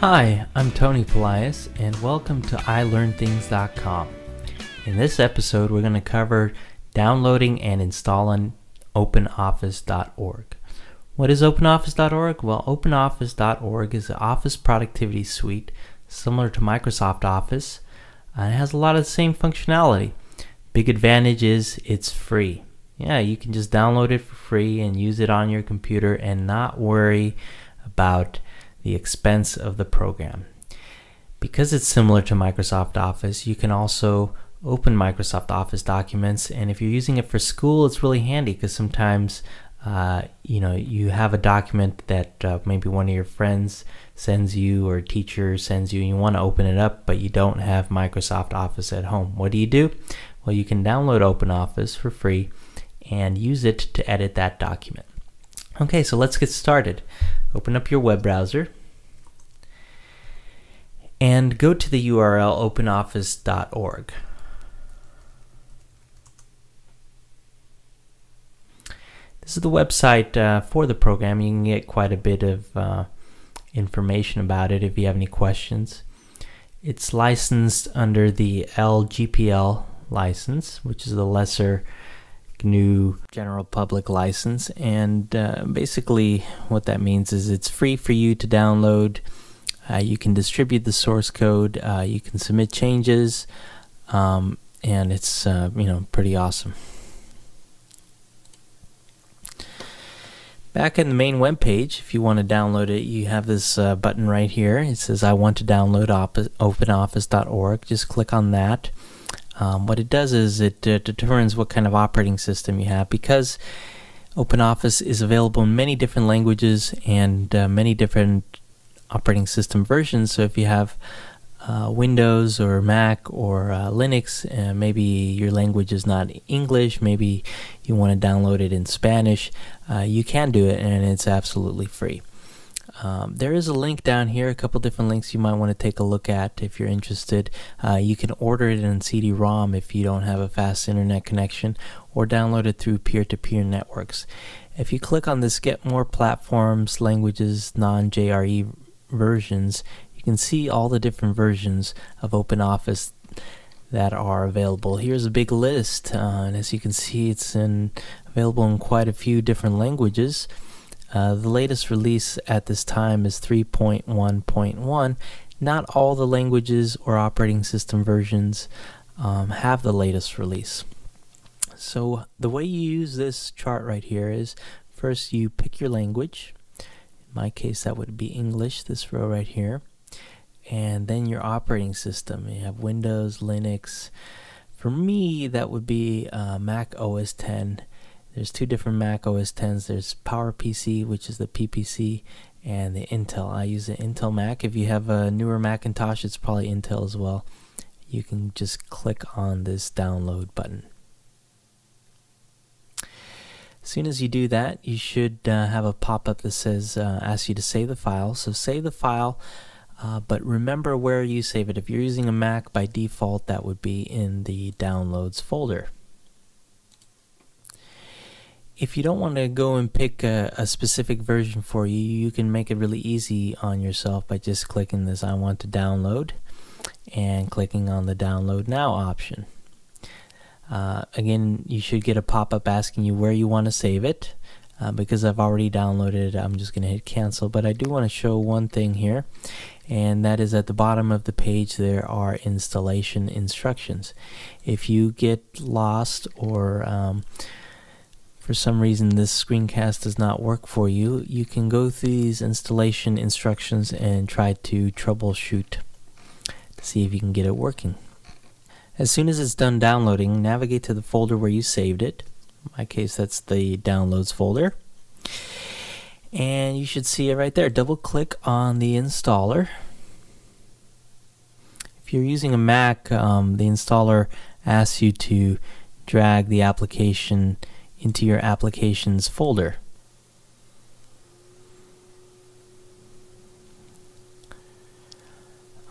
Hi, I'm Tony Polias, and welcome to iLearnThings.com. In this episode, we're going to cover downloading and installing OpenOffice.org. What is OpenOffice.org? Well, OpenOffice.org is an office productivity suite similar to Microsoft Office, and it has a lot of the same functionality. Big advantage is it's free. Yeah, you can just download it for free and use it on your computer and not worry about the expense of the program. Because it's similar to Microsoft Office, you can also open Microsoft Office documents and if you're using it for school it's really handy because sometimes uh, you know you have a document that uh, maybe one of your friends sends you or a teacher sends you and you want to open it up but you don't have Microsoft Office at home. What do you do? Well you can download OpenOffice for free and use it to edit that document. Okay so let's get started. Open up your web browser and go to the URL openoffice.org. This is the website uh, for the program. You can get quite a bit of uh, information about it if you have any questions. It's licensed under the LGPL license, which is the lesser GNU general public license. And uh, basically, what that means is it's free for you to download. Uh, you can distribute the source code. Uh, you can submit changes, um, and it's uh, you know pretty awesome. Back in the main web page, if you want to download it, you have this uh, button right here. It says I want to download OpenOffice.org. Just click on that. Um, what it does is it uh, determines what kind of operating system you have because OpenOffice is available in many different languages and uh, many different operating system versions. So if you have uh, Windows or Mac or uh, Linux, uh, maybe your language is not English, maybe you want to download it in Spanish, uh, you can do it and it's absolutely free. Um, there is a link down here, a couple different links you might want to take a look at if you're interested. Uh, you can order it in CD-ROM if you don't have a fast internet connection or download it through peer-to-peer -peer networks. If you click on this Get More Platforms, Languages, Non-JRE versions, you can see all the different versions of OpenOffice that are available. Here's a big list, uh, and as you can see, it's in, available in quite a few different languages. Uh, the latest release at this time is 3.1.1. Not all the languages or operating system versions um, have the latest release. So the way you use this chart right here is first you pick your language. My case that would be English, this row right here. And then your operating system. You have Windows, Linux. For me that would be uh, Mac OS 10 there's two different Mac OS 10s. There's PowerPC, which is the PPC, and the Intel. I use the Intel Mac. If you have a newer Macintosh, it's probably Intel as well. You can just click on this download button. As soon as you do that, you should uh, have a pop-up that says, uh, you to save the file. So save the file, uh, but remember where you save it. If you're using a Mac, by default, that would be in the Downloads folder if you don't want to go and pick a, a, specific version for you, you can make it really easy on yourself by just clicking this I want to download and clicking on the download now option. Uh, again, you should get a pop-up asking you where you want to save it. Uh, because I've already downloaded it, I'm just going to hit cancel. But I do want to show one thing here, and that is at the bottom of the page there are installation instructions. If you get lost or um, for some reason this screencast does not work for you, you can go through these installation instructions and try to troubleshoot to see if you can get it working. As soon as it's done downloading, navigate to the folder where you saved it. In my case, that's the downloads folder. And you should see it right there. Double click on the installer. If you're using a Mac, um, the installer asks you to drag the application into your applications folder.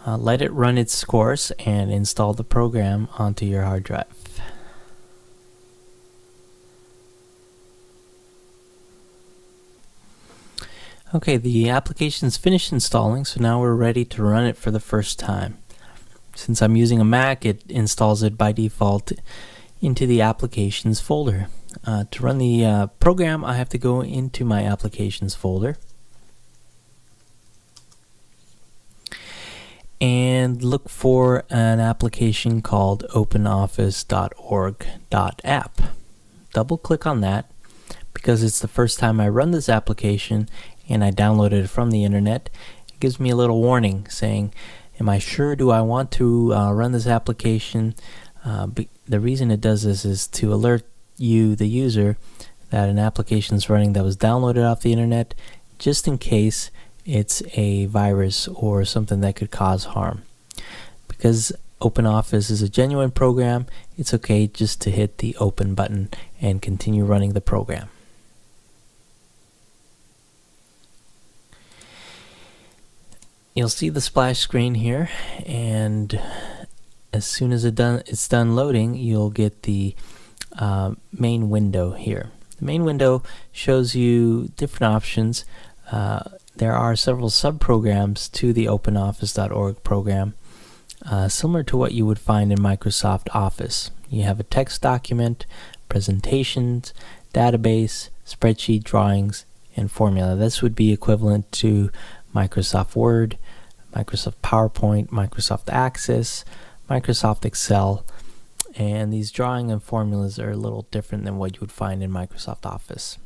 Uh, let it run its course and install the program onto your hard drive. Okay, the application's finished installing, so now we're ready to run it for the first time. Since I'm using a Mac, it installs it by default into the applications folder. Uh, to run the uh, program, I have to go into my applications folder and look for an application called openoffice.org.app. Double click on that because it's the first time I run this application and I downloaded it from the internet. It gives me a little warning saying, Am I sure? Do I want to uh, run this application? Uh, the reason it does this is to alert you, the user, that an application is running that was downloaded off the internet just in case it's a virus or something that could cause harm. Because OpenOffice is a genuine program, it's okay just to hit the open button and continue running the program. You'll see the splash screen here and as soon as it done, it's done loading, you'll get the uh, main window here. The main window shows you different options. Uh, there are several subprograms to the OpenOffice.org program, uh, similar to what you would find in Microsoft Office. You have a text document, presentations, database, spreadsheet, drawings, and formula. This would be equivalent to Microsoft Word, Microsoft PowerPoint, Microsoft Access, Microsoft Excel, and these drawing and formulas are a little different than what you would find in Microsoft Office.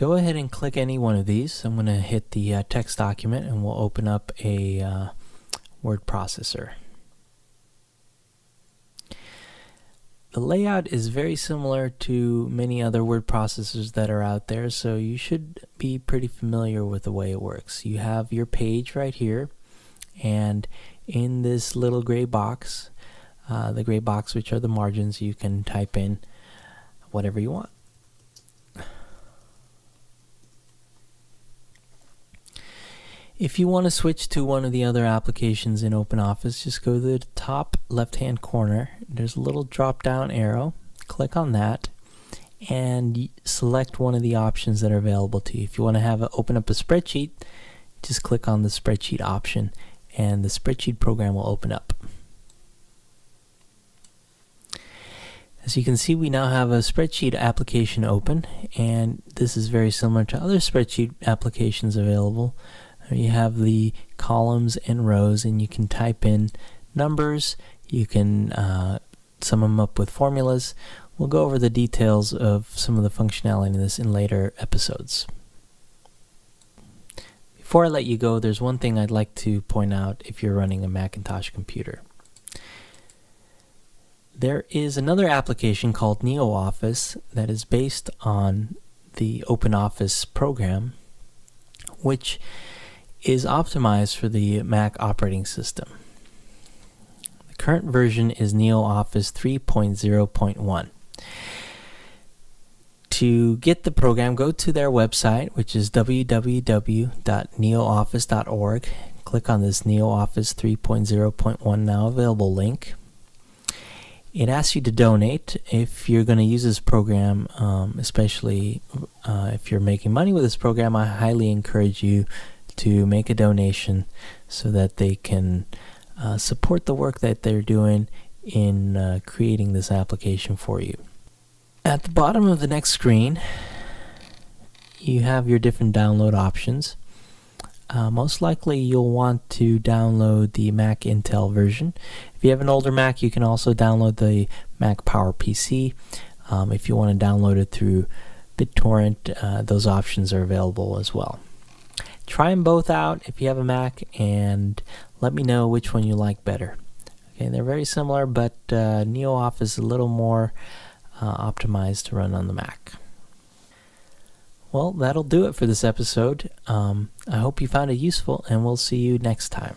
Go ahead and click any one of these. I'm going to hit the uh, text document and we'll open up a uh, word processor. The layout is very similar to many other word processors that are out there, so you should be pretty familiar with the way it works. You have your page right here, and in this little gray box, uh, the gray box which are the margins, you can type in whatever you want. If you want to switch to one of the other applications in OpenOffice, just go to the top left hand corner. There's a little drop down arrow. Click on that and select one of the options that are available to you. If you want to have a, open up a spreadsheet, just click on the spreadsheet option and the spreadsheet program will open up. As you can see, we now have a spreadsheet application open, and this is very similar to other spreadsheet applications available. You have the columns and rows, and you can type in numbers, you can uh, sum them up with formulas. We'll go over the details of some of the functionality in this in later episodes. Before I let you go, there's one thing I'd like to point out if you're running a Macintosh computer. There is another application called NeoOffice that is based on the OpenOffice program, which is optimized for the Mac operating system. The current version is NeoOffice 3.0.1 to get the program, go to their website, which is www.neooffice.org. Click on this NeoOffice 3.0.1 now available link. It asks you to donate if you're going to use this program, um, especially uh, if you're making money with this program. I highly encourage you to make a donation so that they can uh, support the work that they're doing in uh, creating this application for you. At the bottom of the next screen, you have your different download options. Uh, most likely you'll want to download the Mac Intel version. If you have an older Mac, you can also download the Mac Power PC. Um, if you want to download it through BitTorrent, uh, those options are available as well. Try them both out if you have a Mac and let me know which one you like better. Okay, they're very similar, but uh, NeoOffice is a little more uh, optimized to run on the Mac. Well, that'll do it for this episode. Um, I hope you found it useful, and we'll see you next time.